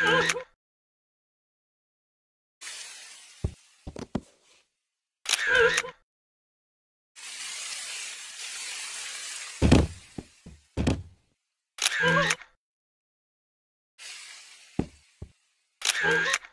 Oh, Oh.